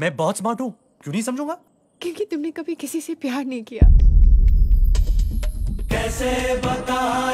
मैं बहुत स्मार्ट हूँ। क्यों नहीं समझूँगा? क्योंकि तुमने कभी किसी से प्यार नहीं किया। कैसे बता